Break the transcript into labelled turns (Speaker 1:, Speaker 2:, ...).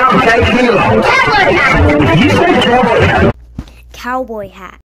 Speaker 1: Cowboy hat.
Speaker 2: Cowboy hat.